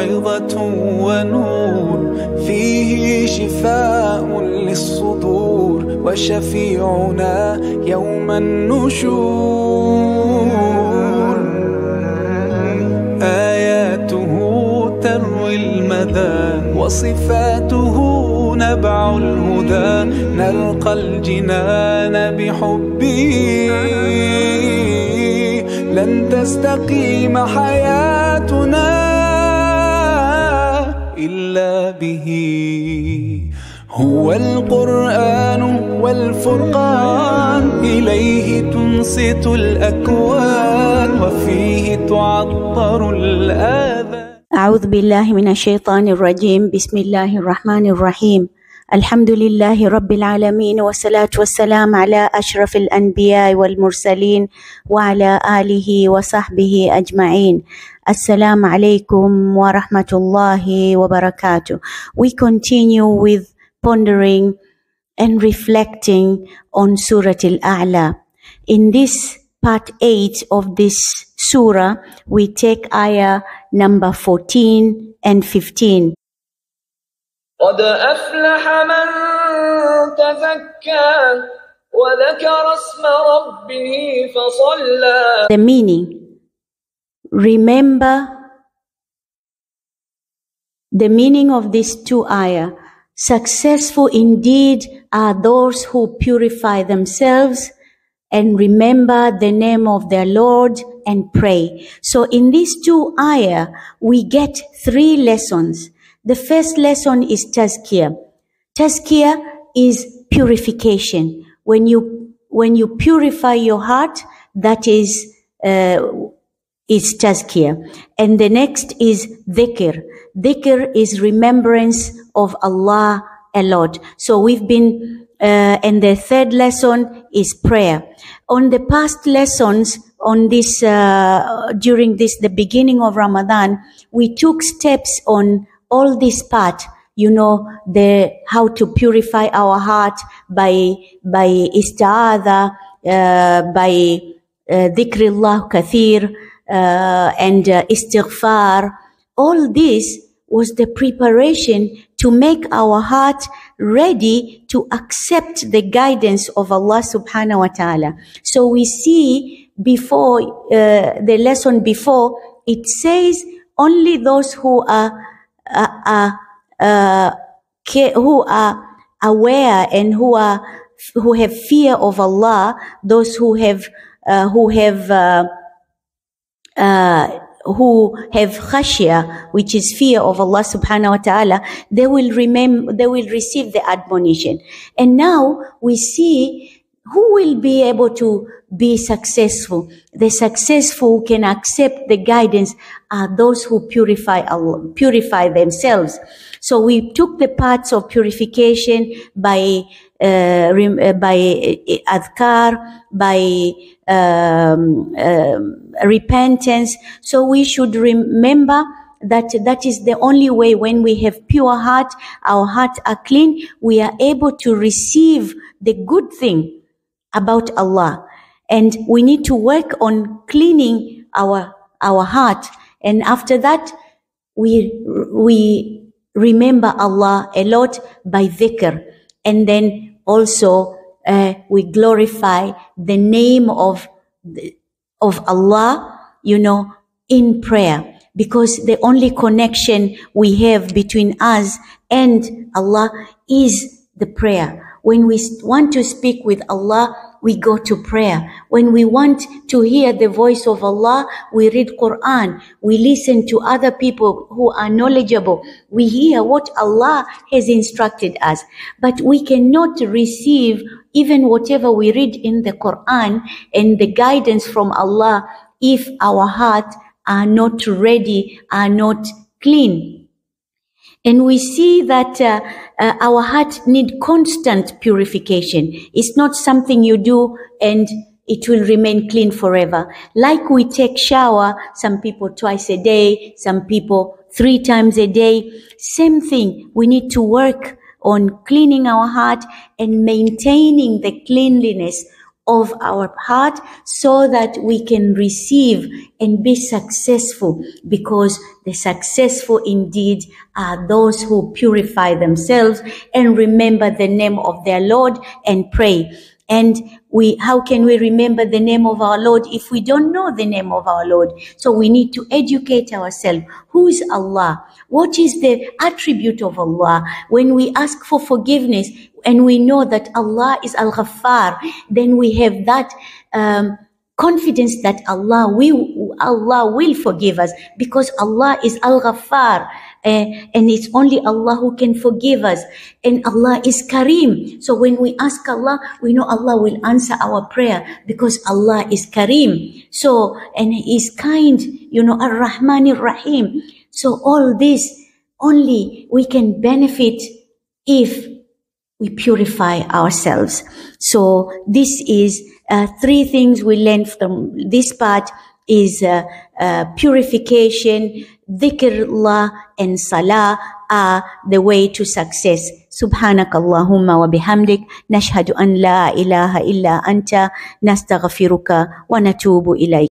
موعظة ونور فيه شفاء للصدور وشفيعنا يوم النشور. آياته تروي المدى وصفاته نبع الهدى. نلقى الجنان بحبه. لن تستقيم حياتنا به. هو القرآن والفرقان إليه تنصت الأكوان وفيه تعطر الآذان. أعوذ بالله من الشيطان الرجيم. بسم الله الرحمن الرحيم. الحمد لله رب العالمين والصلاة والسلام على أشرف الأنبياء والمرسلين وعلى آله وصحبه أجمعين السلام عليكم ورحمة الله وبركاته We continue with pondering and reflecting on Surah Al-A'la. In this part 8 of this surah, we take ayah number 14 and 15. قد أفلح من تزكى وذكر اسم ربه فصلى The meaning remember the meaning of these two ayah. Successful indeed are those who purify themselves and remember the name of their Lord and pray. So in these two ayah, we get three lessons. The first lesson is tazkiyah. Tazkiyah is purification. When you, when you purify your heart, that is, uh, is tazkiyah. And the next is dhikr. Dhikr is remembrance of Allah a lot. So we've been, uh, and the third lesson is prayer. On the past lessons, on this, uh, during this, the beginning of Ramadan, we took steps on all this part, you know, the, how to purify our heart by, by ista'adha, uh, by uh, dhikrullah kathir, uh, and uh, istighfar. All this was the preparation to make our heart ready to accept the guidance of Allah subhanahu wa ta'ala. So we see before, uh, the lesson before, it says only those who are, uh, uh, ca- who are aware and who are, who have fear of Allah, those who have, uh, who have, uh, uh, who have khashya, which is fear of Allah subhanahu wa ta'ala, they will remember, they will receive the admonition. And now we see who will be able to be successful. The successful who can accept the guidance are those who purify purify themselves. So we took the parts of purification by uh, uh, by uh, adhkar, by um, um, repentance. So we should remember that that is the only way when we have pure heart, our hearts are clean, we are able to receive the good thing about Allah. And we need to work on cleaning our, our heart. And after that, we, we remember Allah a lot by dhikr. And then also, uh, we glorify the name of, of Allah, you know, in prayer. Because the only connection we have between us and Allah is the prayer. When we want to speak with Allah, we go to prayer. When we want to hear the voice of Allah, we read Quran. We listen to other people who are knowledgeable. We hear what Allah has instructed us. But we cannot receive even whatever we read in the Quran and the guidance from Allah if our heart are not ready, are not clean. And we see that uh, uh, our heart need constant purification. It's not something you do and it will remain clean forever. Like we take shower, some people twice a day, some people three times a day. Same thing. We need to work on cleaning our heart and maintaining the cleanliness of our heart so that we can receive and be successful because the successful indeed are those who purify themselves and remember the name of their Lord and pray. And we, how can we remember the name of our Lord if we don't know the name of our Lord? So we need to educate ourselves. Who is Allah? What is the attribute of Allah? When we ask for forgiveness and we know that Allah is Al-Ghaffar, then we have that, um, confidence that Allah will, Allah will forgive us because Allah is Al-Ghaffar. Uh, and it's only Allah who can forgive us. And Allah is Kareem. So when we ask Allah, we know Allah will answer our prayer because Allah is Kareem. So, and He is kind, you know, Ar-Rahman Ar-Rahim. So all this only we can benefit if we purify ourselves. So this is uh, three things we learn from this part is uh, uh, purification, dhikrullah and salah are the way to success. سبحانك اللهم وبحمدك نشهد أن لا إله إلا أنت نستغفرك ونتوب إليك